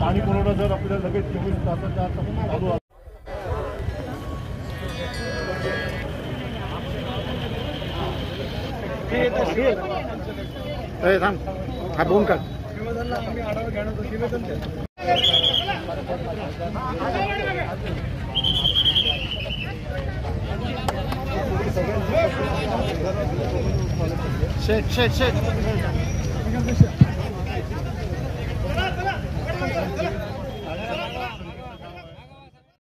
पाणी पुरवठा जर आपल्याला लगेच चोवीस तासाच्या आत चालू असेल ए, थांब. हा बोन काढ Shit.